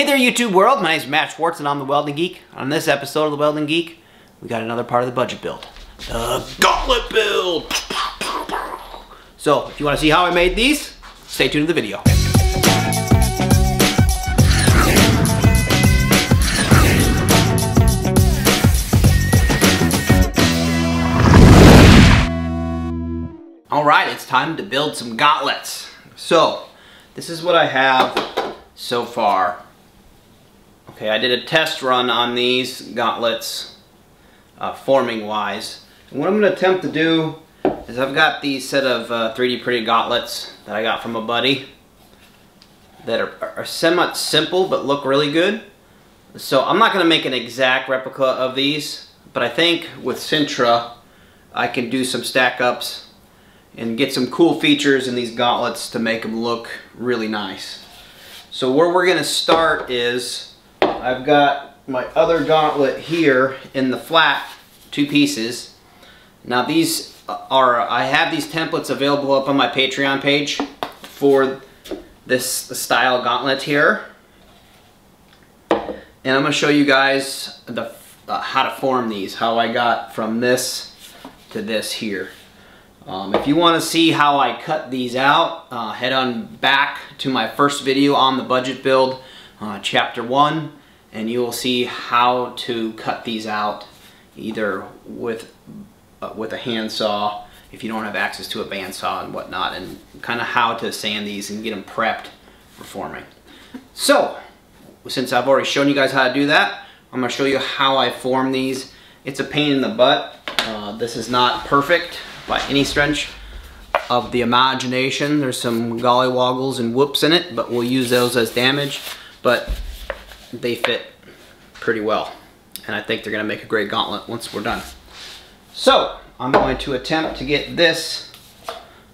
Hey there YouTube world, my name is Matt Schwartz and I'm the Welding Geek. On this episode of the Welding Geek, we got another part of the budget build. The gauntlet build! So, if you want to see how I made these, stay tuned to the video. Alright, it's time to build some gauntlets. So, this is what I have so far. Okay, I did a test run on these gauntlets, uh, forming wise. And what I'm going to attempt to do is I've got these set of uh, 3D printed gauntlets that I got from a buddy that are, are somewhat simple but look really good. So I'm not going to make an exact replica of these, but I think with Sintra I can do some stack ups and get some cool features in these gauntlets to make them look really nice. So where we're going to start is I've got my other gauntlet here in the flat, two pieces. Now these are, I have these templates available up on my Patreon page for this style gauntlet here. And I'm going to show you guys the, uh, how to form these, how I got from this to this here. Um, if you want to see how I cut these out, uh, head on back to my first video on the budget build, uh, chapter 1, and you will see how to cut these out either with, uh, with a handsaw if you don't have access to a bandsaw and whatnot, and kind of how to sand these and get them prepped for forming. So, since I've already shown you guys how to do that, I'm going to show you how I form these. It's a pain in the butt. Uh, this is not perfect by any stretch of the imagination. There's some gollywoggles and whoops in it, but we'll use those as damage. But they fit pretty well. And I think they're gonna make a great gauntlet once we're done. So, I'm going to attempt to get this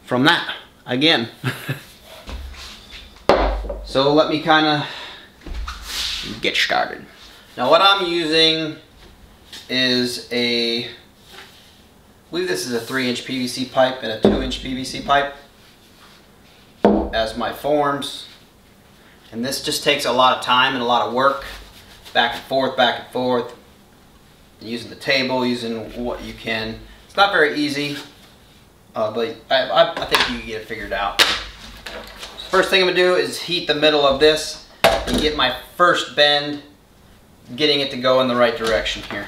from that again. so let me kind of get started. Now what I'm using is a I believe this is a 3 inch PVC pipe and a 2 inch PVC pipe as my forms. And this just takes a lot of time and a lot of work. Back and forth, back and forth. Using the table, using what you can. It's not very easy, uh, but I, I, I, think you can get it figured out. First thing I'm to do is heat the middle of this and get my first bend, getting it to go in the right direction here.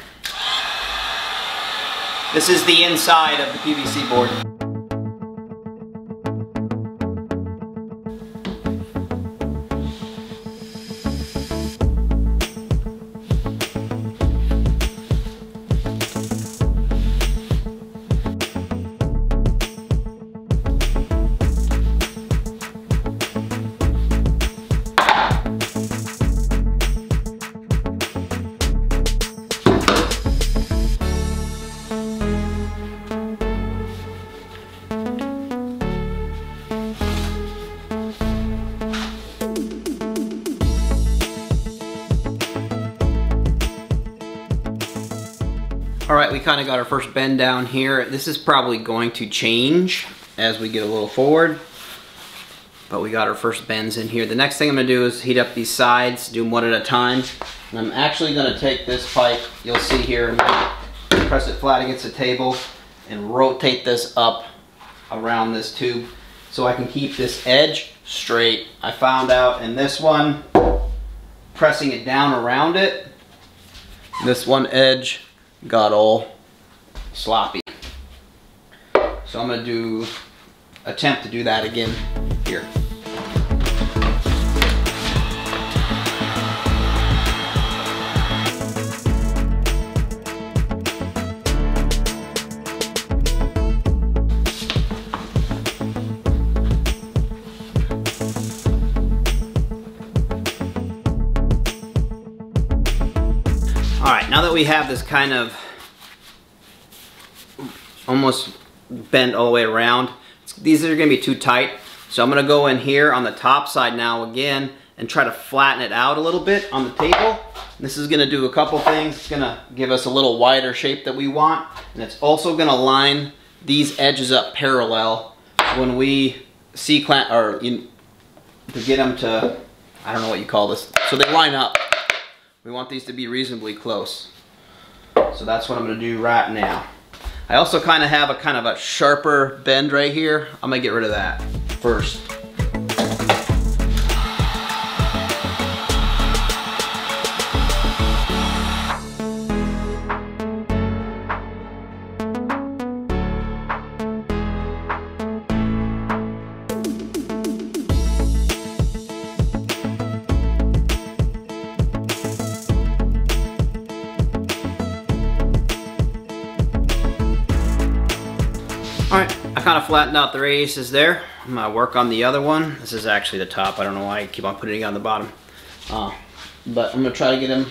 This is the inside of the PVC board. All right, we kind of got our first bend down here. This is probably going to change as we get a little forward, but we got our first bends in here. The next thing I'm gonna do is heat up these sides, do them one at a time. And I'm actually gonna take this pipe, you'll see here, press it flat against the table and rotate this up around this tube so I can keep this edge straight. I found out in this one, pressing it down around it, this one edge got all sloppy. So I'm gonna do, attempt to do that again here. Now that we have this kind of almost bent all the way around, these are gonna be too tight. So I'm gonna go in here on the top side now again and try to flatten it out a little bit on the table. This is gonna do a couple things. It's gonna give us a little wider shape that we want. And it's also gonna line these edges up parallel when we C-clamp, or you, to get them to I don't know what you call this. So they line up. We want these to be reasonably close. So that's what I'm gonna do right now. I also kind of have a kind of a sharper bend right here. I'm gonna get rid of that first. All right, I kind of flattened out the radiuses there. I'm gonna work on the other one. This is actually the top. I don't know why I keep on putting it on the bottom. Uh, but I'm gonna try to get them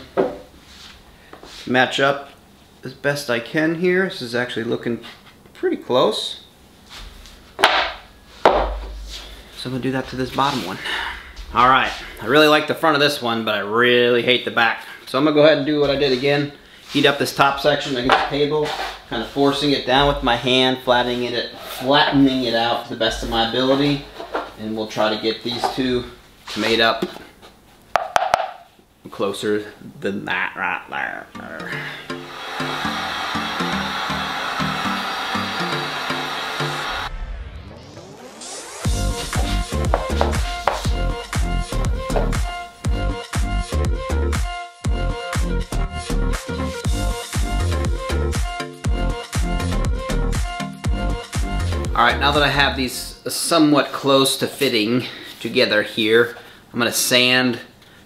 match up as best I can here. This is actually looking pretty close. So I'm gonna do that to this bottom one. All right, I really like the front of this one, but I really hate the back. So I'm gonna go ahead and do what I did again. Heat up this top section against the table kind of forcing it down with my hand, flattening it, flattening it out to the best of my ability. And we'll try to get these two made up closer than that right there. All right, now that I have these somewhat close to fitting together here, I'm gonna sand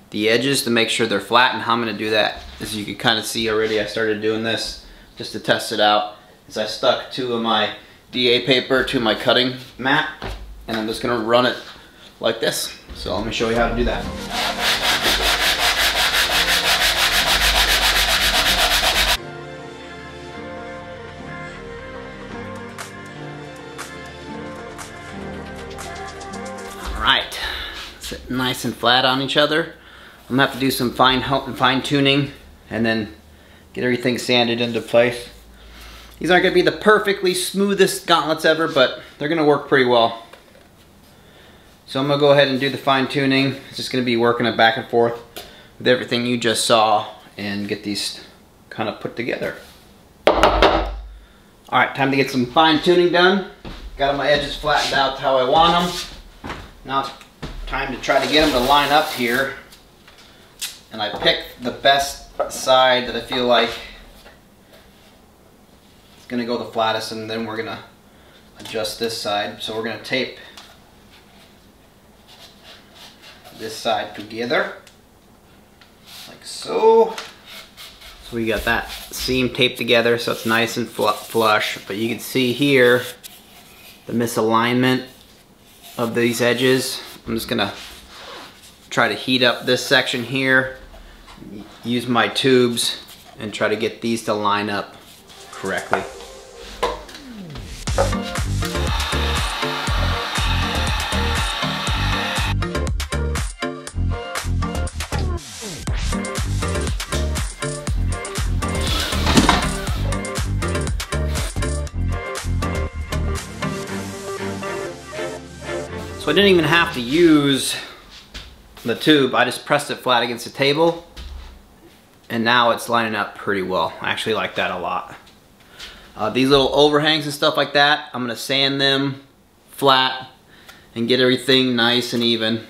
the edges to make sure they're flat and how I'm gonna do that, as you can kind of see already, I started doing this just to test it out, is I stuck two of my DA paper to my cutting mat and I'm just gonna run it like this. So let me show you how to do that. Nice and flat on each other. I'm gonna have to do some fine fine tuning and then get everything sanded into place. These aren't gonna be the perfectly smoothest gauntlets ever, but they're gonna work pretty well. So I'm gonna go ahead and do the fine tuning. It's just gonna be working it back and forth with everything you just saw and get these kind of put together. All right, time to get some fine tuning done. Got my edges flattened out how I want them. Now time to try to get them to line up here. And I picked the best side that I feel like is gonna go the flattest and then we're gonna adjust this side. So we're gonna tape this side together, like so. So we got that seam taped together so it's nice and fl flush, but you can see here the misalignment of these edges. I'm just gonna try to heat up this section here, use my tubes, and try to get these to line up correctly. I didn't even have to use the tube. I just pressed it flat against the table and now it's lining up pretty well. I actually like that a lot. Uh, these little overhangs and stuff like that, I'm gonna sand them flat and get everything nice and even.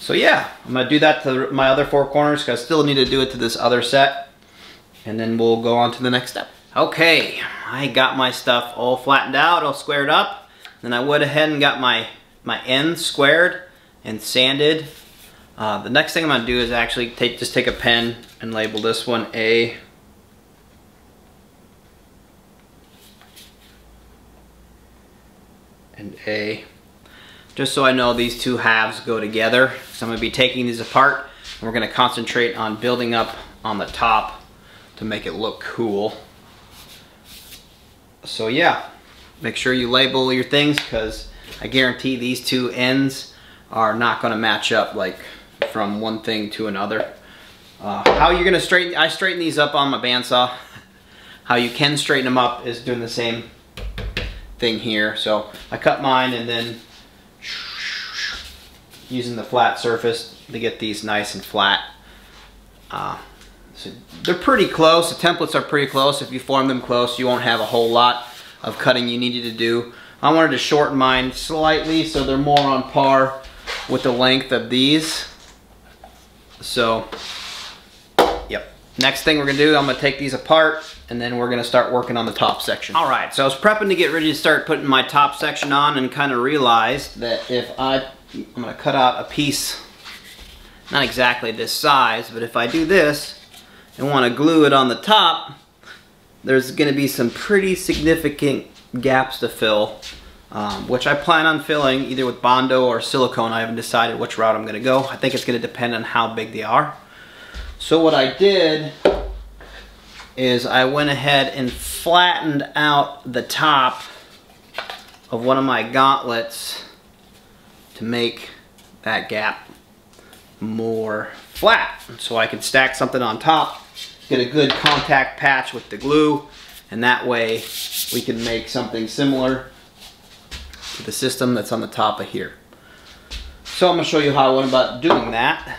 So yeah, I'm gonna do that to my other four corners because I still need to do it to this other set and then we'll go on to the next step. Okay, I got my stuff all flattened out, all squared up. Then I went ahead and got my my ends squared and sanded. Uh, the next thing I'm gonna do is actually take just take a pen and label this one A. And A. Just so I know these two halves go together. So I'm gonna be taking these apart and we're gonna concentrate on building up on the top to make it look cool. So yeah, make sure you label your things because I guarantee these two ends are not going to match up like from one thing to another. Uh, how you're going to straighten, I straighten these up on my bandsaw. How you can straighten them up is doing the same thing here. So I cut mine and then using the flat surface to get these nice and flat. Uh, so they're pretty close. The templates are pretty close. If you form them close, you won't have a whole lot of cutting you needed to do. I wanted to shorten mine slightly so they're more on par with the length of these. So, yep. Next thing we're gonna do, I'm gonna take these apart and then we're gonna start working on the top section. All right, so I was prepping to get ready to start putting my top section on and kind of realized that if I, I'm gonna cut out a piece, not exactly this size, but if I do this and wanna glue it on the top, there's gonna be some pretty significant gaps to fill, um, which I plan on filling either with Bondo or silicone. I haven't decided which route I'm gonna go. I think it's gonna depend on how big they are. So what I did is I went ahead and flattened out the top of one of my gauntlets to make that gap more flat. So I can stack something on top, get a good contact patch with the glue, and that way we can make something similar to the system that's on the top of here. So I'm gonna show you how I went about doing that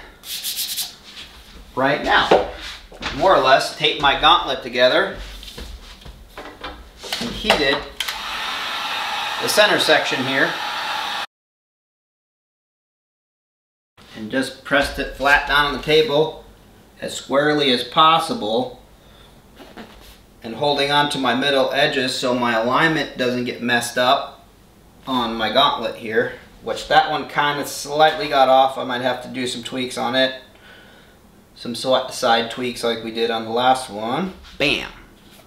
right now. More or less tape my gauntlet together heated the center section here and just pressed it flat down on the table as squarely as possible and holding on to my middle edges so my alignment doesn't get messed up on my gauntlet here which that one kind of slightly got off. I might have to do some tweaks on it. Some side tweaks like we did on the last one. Bam!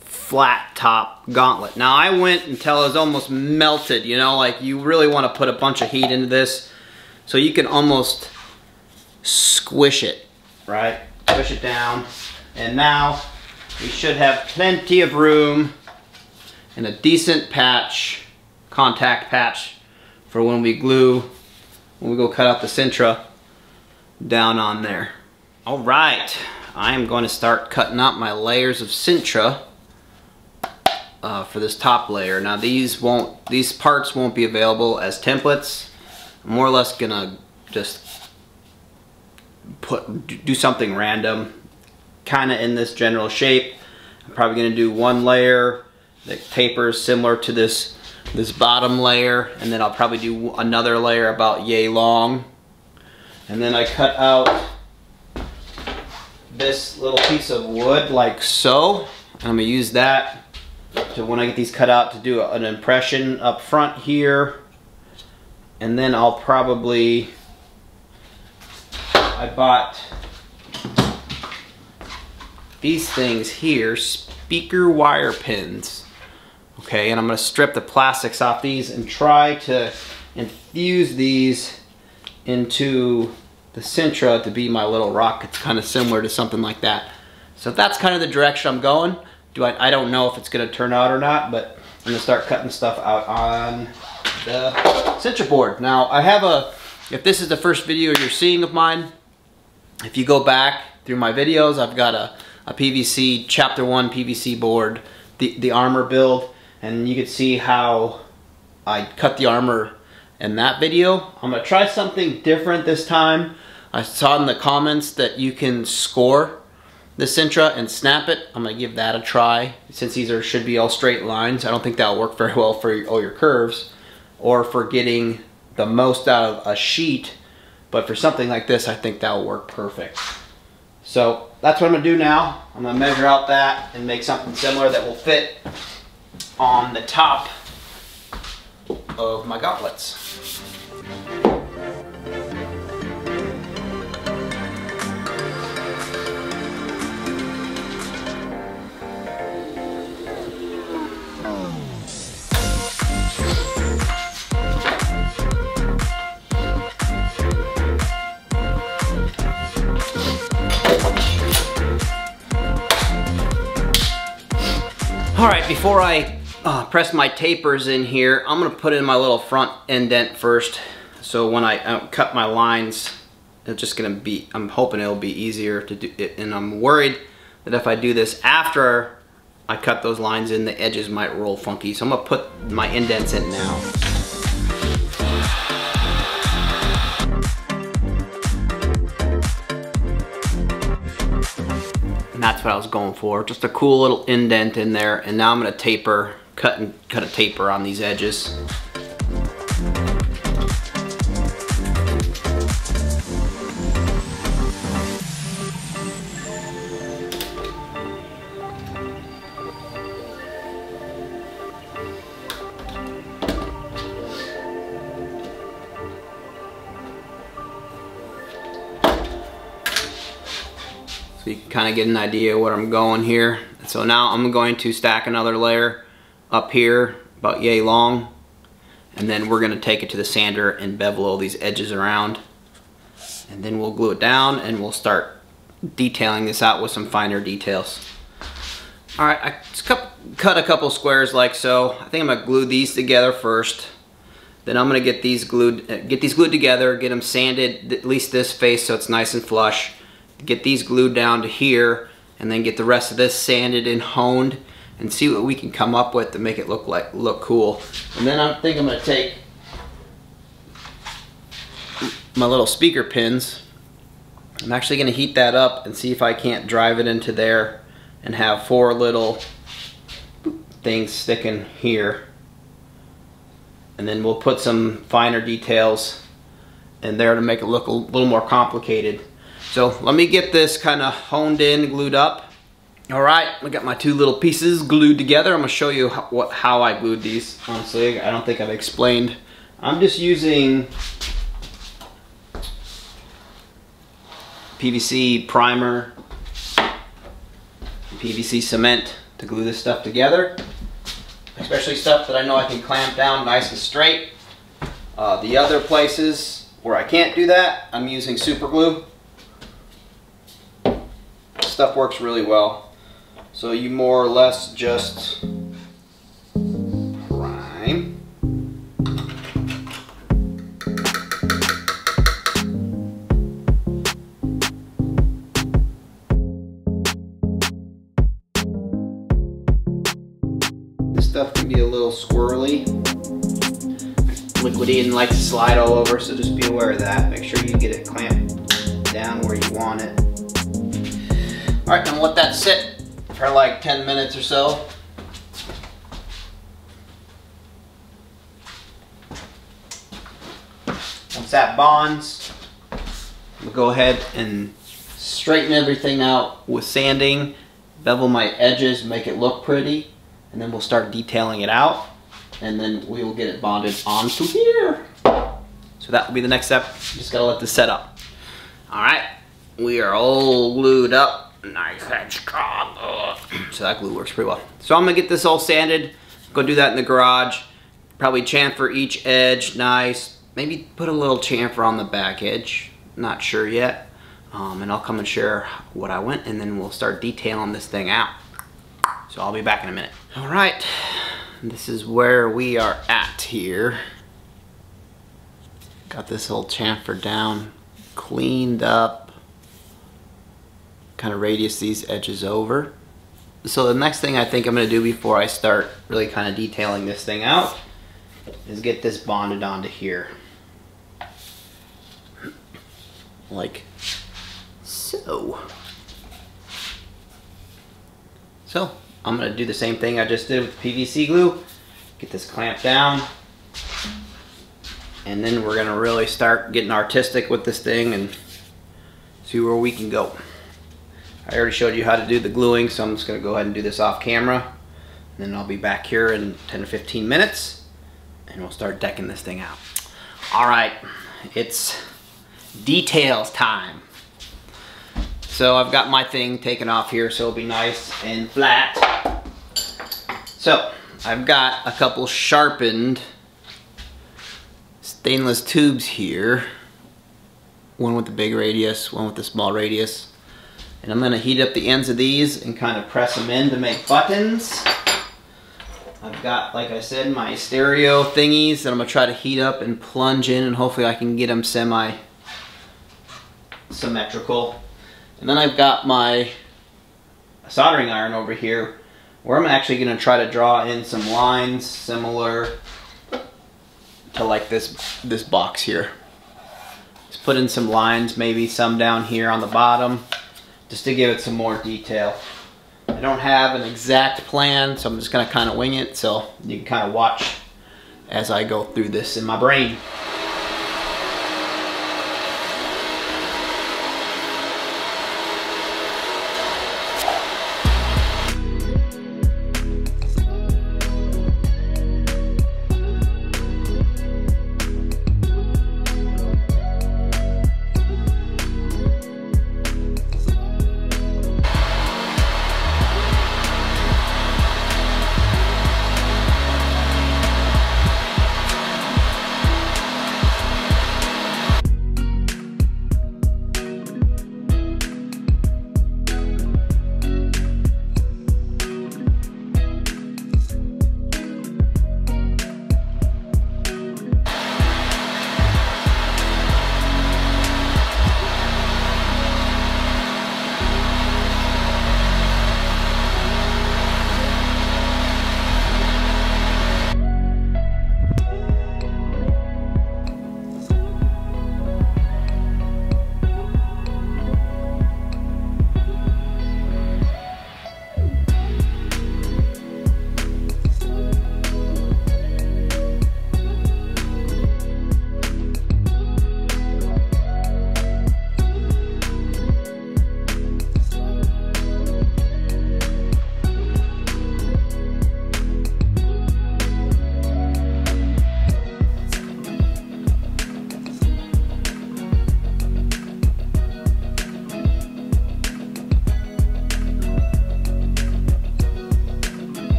Flat top gauntlet. Now I went until it was almost melted you know like you really want to put a bunch of heat into this so you can almost squish it right? Push it down. And now we should have plenty of room and a decent patch, contact patch, for when we glue, when we go cut out the Sintra down on there. All right, I am going to start cutting out my layers of Sintra uh, for this top layer. Now these won't, these parts won't be available as templates. I'm more or less gonna just put do something random kind of in this general shape. I'm probably gonna do one layer that tapers similar to this this bottom layer and then I'll probably do another layer about yay long. And then I cut out this little piece of wood like so and I'm gonna use that to when I get these cut out to do an impression up front here. And then I'll probably I bought these things here, speaker wire pins. Okay, and I'm gonna strip the plastics off these and try to infuse these into the Sintra to be my little rock. It's kind of similar to something like that. So that's kind of the direction I'm going. Do I, I don't know if it's gonna turn out or not, but I'm gonna start cutting stuff out on the Sintra board. Now I have a, if this is the first video you're seeing of mine, if you go back through my videos, I've got a, a PVC, chapter one PVC board, the, the armor build, and you can see how I cut the armor in that video. I'm gonna try something different this time. I saw in the comments that you can score the Sintra and snap it. I'm gonna give that a try since these are should be all straight lines. I don't think that'll work very well for all your curves or for getting the most out of a sheet but for something like this, I think that'll work perfect. So that's what I'm gonna do now. I'm gonna measure out that and make something similar that will fit on the top of my gauntlets. All right, before I uh, press my tapers in here, I'm gonna put in my little front indent first. So when I uh, cut my lines, it's just gonna be, I'm hoping it'll be easier to do it. And I'm worried that if I do this after I cut those lines in, the edges might roll funky. So I'm gonna put my indents in now. What I was going for. Just a cool little indent in there. And now I'm gonna taper, cut and cut a taper on these edges. Kind of get an idea where I'm going here. So now I'm going to stack another layer up here, about yay long. And then we're gonna take it to the sander and bevel all these edges around. And then we'll glue it down and we'll start detailing this out with some finer details. All right, I cut a couple squares like so. I think I'm gonna glue these together first. Then I'm gonna get these glued, uh, get these glued together, get them sanded, at least this face so it's nice and flush get these glued down to here and then get the rest of this sanded and honed and see what we can come up with to make it look like look cool. And then I think I'm gonna take my little speaker pins. I'm actually gonna heat that up and see if I can't drive it into there and have four little things sticking here. And then we'll put some finer details in there to make it look a little more complicated. So let me get this kind of honed in, glued up. All right, I got my two little pieces glued together. I'm gonna show you how, what, how I glued these. Honestly, I don't think I've explained. I'm just using PVC primer, PVC cement to glue this stuff together. Especially stuff that I know I can clamp down nice and straight. Uh, the other places where I can't do that, I'm using super glue stuff works really well. So you more or less just prime. This stuff can be a little squirrely. Liquidy and like to slide all over, so just be aware of that. Make sure sit for like 10 minutes or so. Once that bonds, we'll go ahead and straighten everything out with sanding, bevel my edges, make it look pretty, and then we'll start detailing it out, and then we will get it bonded onto here. So that will be the next step. Just gotta let this set up. All right, we are all glued up nice strong. So that glue works pretty well. So I'm gonna get this all sanded, go do that in the garage. Probably chamfer each edge, nice. Maybe put a little chamfer on the back edge, not sure yet. Um, and I'll come and share what I went and then we'll start detailing this thing out. So I'll be back in a minute. All right, this is where we are at here. Got this old chamfer down, cleaned up kind of radius these edges over. So the next thing I think I'm going to do before I start really kind of detailing this thing out is get this bonded onto here. Like so. So I'm going to do the same thing I just did with PVC glue. Get this clamped down. And then we're going to really start getting artistic with this thing and see where we can go. I already showed you how to do the gluing, so I'm just going to go ahead and do this off camera. And then I'll be back here in 10 to 15 minutes, and we'll start decking this thing out. All right, it's details time. So I've got my thing taken off here, so it'll be nice and flat. So I've got a couple sharpened stainless tubes here. One with the big radius, one with the small radius. And I'm gonna heat up the ends of these and kind of press them in to make buttons. I've got, like I said, my stereo thingies that I'm gonna try to heat up and plunge in and hopefully I can get them semi symmetrical. And then I've got my soldering iron over here where I'm actually gonna try to draw in some lines similar to like this, this box here. Just put in some lines, maybe some down here on the bottom just to give it some more detail. I don't have an exact plan, so I'm just gonna kind of wing it so you can kind of watch as I go through this in my brain.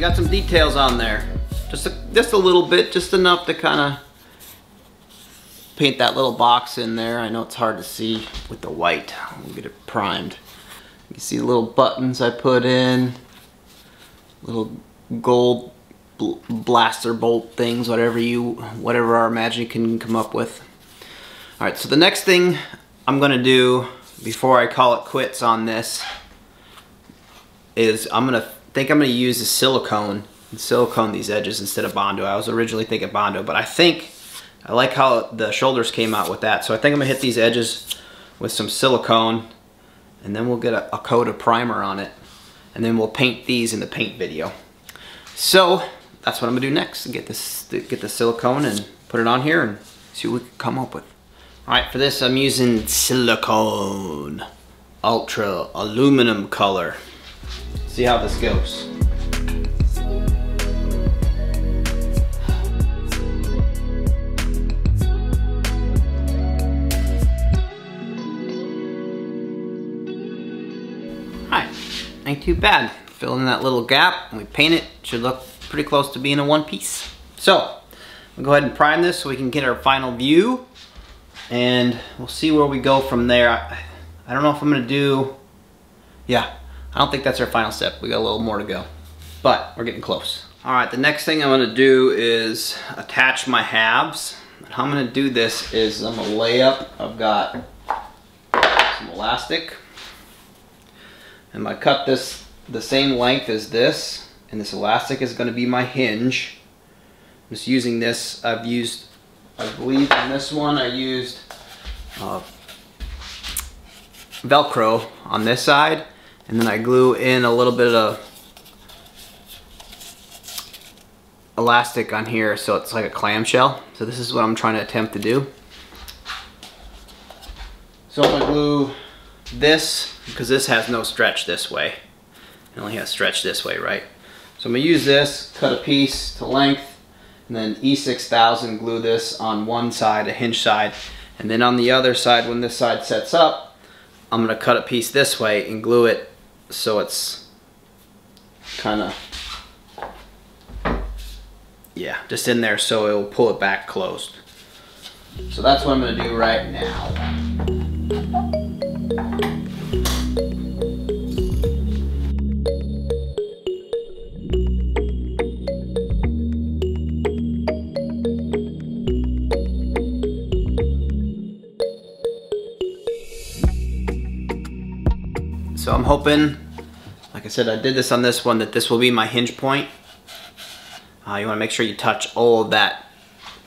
Got some details on there. Just a, just a little bit, just enough to kind of paint that little box in there. I know it's hard to see with the white. We'll get it primed. You see the little buttons I put in, little gold bl blaster bolt things, whatever you, whatever our magic can come up with. All right, so the next thing I'm gonna do before I call it quits on this is I'm gonna think I'm gonna use a silicone and silicone these edges instead of Bondo. I was originally thinking Bondo, but I think I like how the shoulders came out with that. So I think I'm gonna hit these edges with some silicone and then we'll get a, a coat of primer on it and then we'll paint these in the paint video. So that's what I'm gonna do next. Get this, get the silicone and put it on here and see what we can come up with. All right, for this I'm using silicone ultra aluminum color see how this goes. Alright, ain't too bad. Fill in that little gap, and we paint it, should look pretty close to being a one piece. So, we'll go ahead and prime this so we can get our final view, and we'll see where we go from there. I, I don't know if I'm gonna do, yeah, I don't think that's our final step. We got a little more to go, but we're getting close. All right, the next thing I'm gonna do is attach my halves. And how I'm gonna do this is I'm gonna lay up, I've got some elastic. And gonna cut this the same length as this, and this elastic is gonna be my hinge. I'm just using this, I've used, I believe in this one I used uh, Velcro on this side and then I glue in a little bit of elastic on here so it's like a clamshell. So this is what I'm trying to attempt to do. So I'm gonna glue this, because this has no stretch this way. It only has stretch this way, right? So I'm gonna use this, cut a piece to length, and then E6000 glue this on one side, a hinge side, and then on the other side, when this side sets up, I'm gonna cut a piece this way and glue it so it's kind of yeah, just in there so it will pull it back closed. So that's what I'm gonna do right now. Hoping, like I said, I did this on this one, that this will be my hinge point. Uh, you want to make sure you touch all of that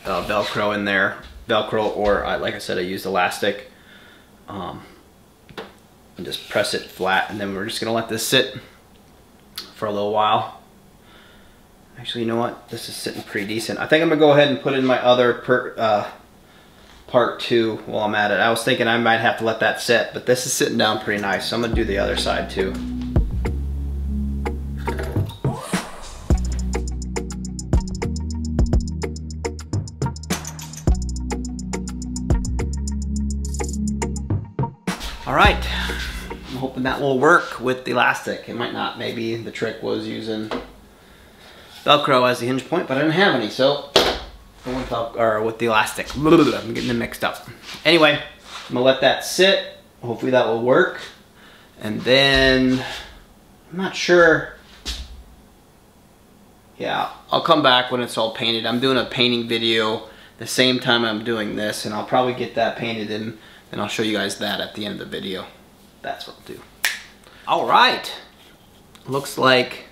uh, Velcro in there. Velcro or, uh, like I said, I used elastic. Um, and just press it flat and then we're just to let this sit for a little while. Actually, you know what? This is sitting pretty decent. I think I'm to go ahead and put in my other per, uh, part two while I'm at it. I was thinking I might have to let that sit, but this is sitting down pretty nice. So I'm gonna do the other side too. All right, I'm hoping that will work with the elastic. It might not, maybe the trick was using Velcro as the hinge point, but I didn't have any, so with, or with the elastic. I'm getting them mixed up. Anyway, I'm gonna let that sit. Hopefully that will work. And then, I'm not sure. Yeah, I'll come back when it's all painted. I'm doing a painting video the same time I'm doing this, and I'll probably get that painted in, and I'll show you guys that at the end of the video. That's what I'll do. All right, looks like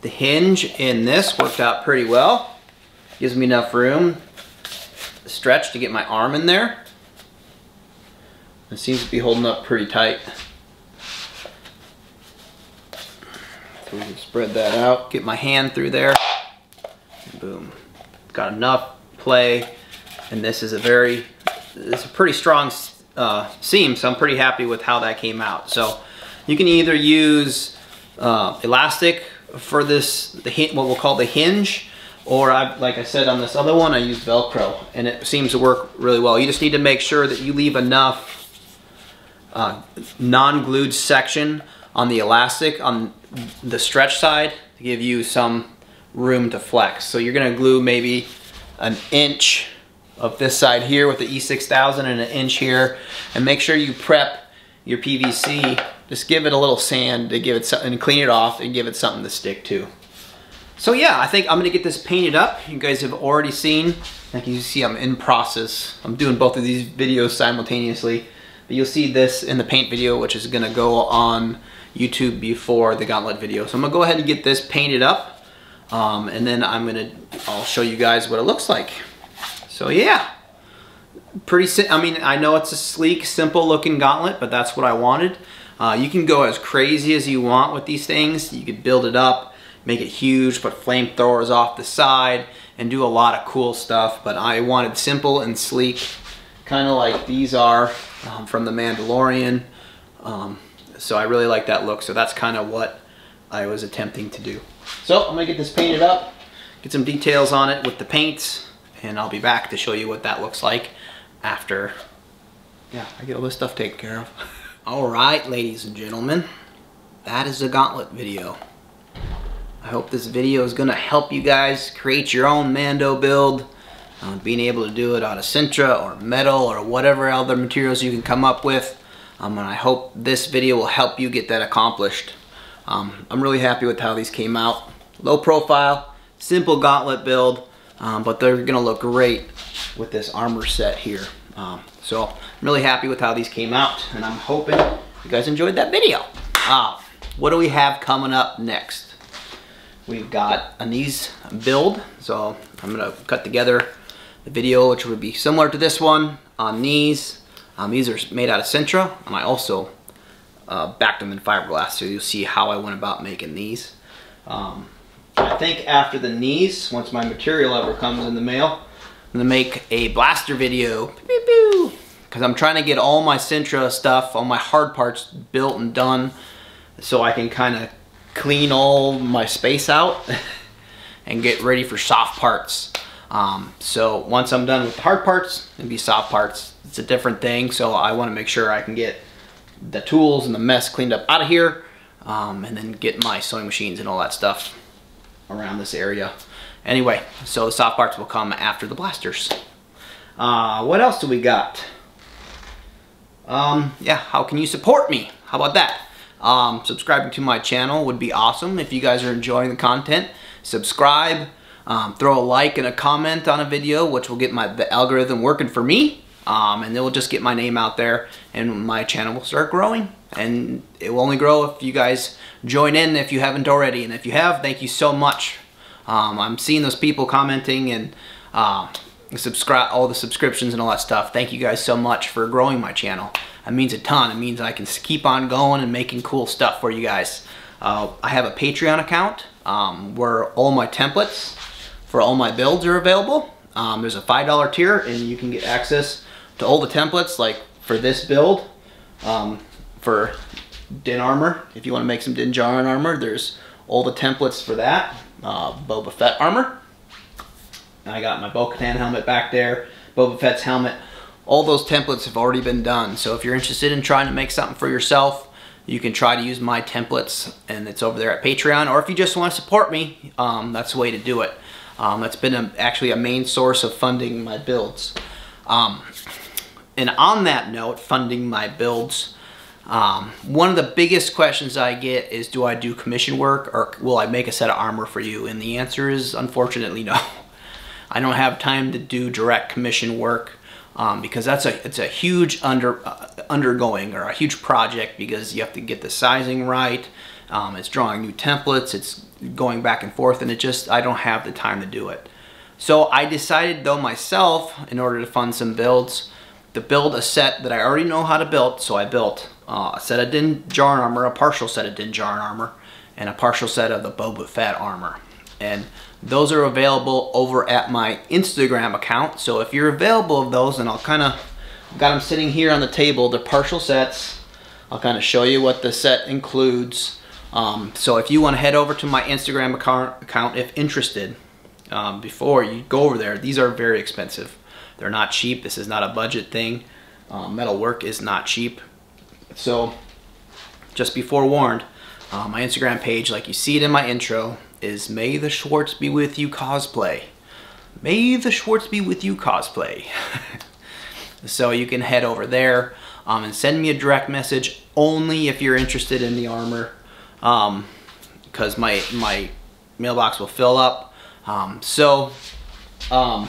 the hinge in this worked out pretty well. Gives me enough room, stretch to get my arm in there. It seems to be holding up pretty tight. So we can spread that out, get my hand through there. Boom. Got enough play. And this is a very, it's a pretty strong uh, seam, so I'm pretty happy with how that came out. So you can either use uh, elastic for this, the what we'll call the hinge, or I, like I said on this other one, I use Velcro and it seems to work really well. You just need to make sure that you leave enough uh, non-glued section on the elastic on the stretch side to give you some room to flex. So you're gonna glue maybe an inch of this side here with the E6000 and an inch here and make sure you prep your PVC. Just give it a little sand to give it something clean it off and give it something to stick to. So yeah, I think I'm gonna get this painted up. You guys have already seen, like you see I'm in process. I'm doing both of these videos simultaneously. But you'll see this in the paint video, which is gonna go on YouTube before the gauntlet video. So I'm gonna go ahead and get this painted up. Um, and then I'm gonna, I'll show you guys what it looks like. So yeah, pretty, I mean, I know it's a sleek, simple looking gauntlet, but that's what I wanted. Uh, you can go as crazy as you want with these things. You could build it up make it huge, put flamethrowers off the side, and do a lot of cool stuff. But I wanted simple and sleek, kind of like these are um, from The Mandalorian. Um, so I really like that look. So that's kind of what I was attempting to do. So I'm gonna get this painted up, get some details on it with the paints, and I'll be back to show you what that looks like after, yeah, I get all this stuff taken care of. all right, ladies and gentlemen, that is the gauntlet video. I hope this video is going to help you guys create your own Mando build. Uh, being able to do it out of Sintra or metal or whatever other materials you can come up with. Um, and I hope this video will help you get that accomplished. Um, I'm really happy with how these came out. Low profile, simple gauntlet build, um, but they're going to look great with this armor set here. Um, so I'm really happy with how these came out and I'm hoping you guys enjoyed that video. Uh, what do we have coming up next? We've got a knees build, so I'm gonna cut together the video which would be similar to this one on knees. Um, these are made out of Sintra, and I also uh, backed them in fiberglass, so you'll see how I went about making these. Um, I think after the knees, once my material ever comes in the mail, I'm gonna make a blaster video, because I'm trying to get all my Sintra stuff, all my hard parts built and done, so I can kind of clean all my space out and get ready for soft parts. Um, so once I'm done with the hard parts, it'll be soft parts. It's a different thing, so I want to make sure I can get the tools and the mess cleaned up out of here um, and then get my sewing machines and all that stuff around this area. Anyway, so the soft parts will come after the blasters. Uh, what else do we got? Um, yeah, how can you support me? How about that? Um, subscribing to my channel would be awesome if you guys are enjoying the content. Subscribe, um, throw a like and a comment on a video, which will get my the algorithm working for me. Um, and it will just get my name out there and my channel will start growing. And it will only grow if you guys join in if you haven't already. And if you have, thank you so much. Um, I'm seeing those people commenting and uh, subscribe all the subscriptions and all that stuff. Thank you guys so much for growing my channel. That means a ton. It means I can keep on going and making cool stuff for you guys. Uh, I have a Patreon account um, where all my templates for all my builds are available. Um, there's a $5 tier and you can get access to all the templates like for this build um, for Din armor. If you want to make some Din Djarin armor, there's all the templates for that. Uh, Boba Fett armor. I got my Bo-Katan helmet back there, Boba Fett's helmet. All those templates have already been done. So if you're interested in trying to make something for yourself, you can try to use my templates and it's over there at Patreon. Or if you just want to support me, um, that's the way to do it. Um, that's been a, actually a main source of funding my builds. Um, and on that note, funding my builds, um, one of the biggest questions I get is do I do commission work or will I make a set of armor for you? And the answer is unfortunately no. I don't have time to do direct commission work um, because that's a it's a huge under uh, undergoing or a huge project because you have to get the sizing right. Um, it's drawing new templates. It's going back and forth, and it just I don't have the time to do it. So I decided though myself, in order to fund some builds, to build a set that I already know how to build. So I built uh, a set of Din Djarin armor, a partial set of Din armor, and a partial set of the Boba Fett armor. And those are available over at my Instagram account. So if you're available of those, and I'll kind of got them sitting here on the table, the partial sets. I'll kind of show you what the set includes. Um, so if you want to head over to my Instagram account, account if interested, um, before you go over there, these are very expensive. They're not cheap. This is not a budget thing. Um, metal work is not cheap. So just be forewarned, uh, my Instagram page, like you see it in my intro, is May the Schwartz be with you cosplay. May the Schwartz be with you cosplay. so you can head over there um, and send me a direct message only if you're interested in the armor because um, my, my mailbox will fill up. Um, so um,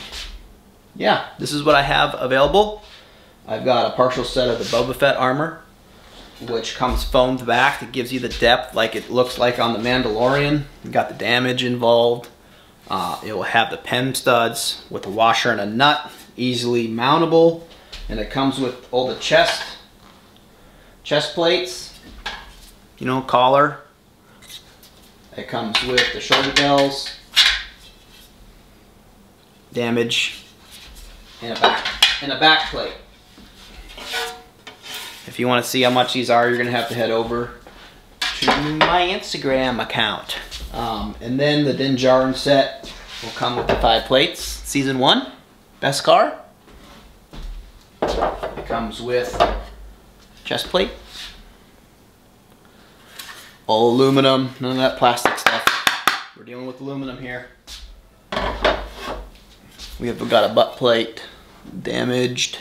yeah, this is what I have available. I've got a partial set of the Boba Fett armor which comes foamed back. It gives you the depth like it looks like on the Mandalorian. You got the damage involved. Uh, it will have the PEM studs with a washer and a nut, easily mountable. And it comes with all the chest, chest plates, you know, collar. It comes with the shoulder bells, damage, and a back, and a back plate. If you want to see how much these are, you're going to have to head over to my Instagram account. Um, and then the Din Djarin set will come with the five plates. Season one, beskar. It comes with chest plate. All aluminum, none of that plastic stuff. We're dealing with aluminum here. We have got a butt plate, damaged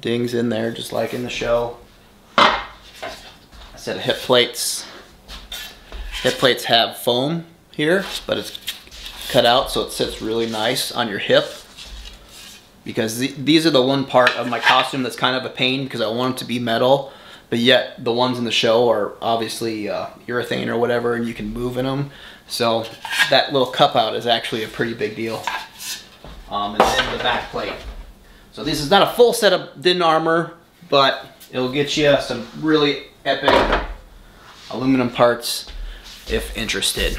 dings in there just like in the show. A set of hip plates. Hip plates have foam here, but it's cut out so it sits really nice on your hip. Because th these are the one part of my costume that's kind of a pain because I want them to be metal, but yet the ones in the show are obviously uh, urethane or whatever and you can move in them. So that little cup out is actually a pretty big deal. Um, and then the back plate. So this is not a full set of Din armor, but it'll get you some really epic aluminum parts if interested.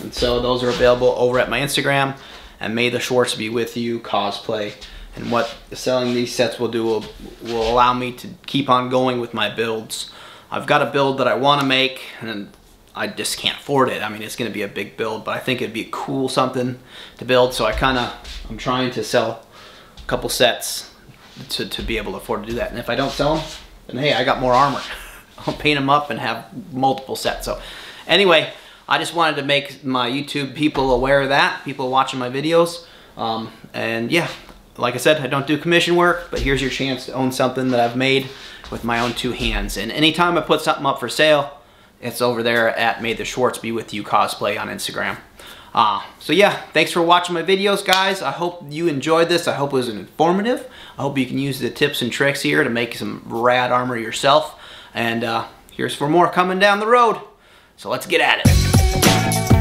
And so those are available over at my Instagram and may the Schwartz be with you cosplay. And what selling these sets will do will, will allow me to keep on going with my builds. I've got a build that I want to make and I just can't afford it. I mean, it's going to be a big build, but I think it'd be cool something to build. So I kind of, I'm trying to sell couple sets to, to be able to afford to do that. And if I don't sell them, then hey, I got more armor. I'll paint them up and have multiple sets. So anyway, I just wanted to make my YouTube people aware of that, people watching my videos. Um, and yeah, like I said, I don't do commission work, but here's your chance to own something that I've made with my own two hands. And anytime I put something up for sale, it's over there at May the Schwartz Be With You Cosplay on Instagram. Uh, so yeah, thanks for watching my videos, guys. I hope you enjoyed this. I hope it was informative. I hope you can use the tips and tricks here to make some rad armor yourself. And uh, here's for more coming down the road. So let's get at it.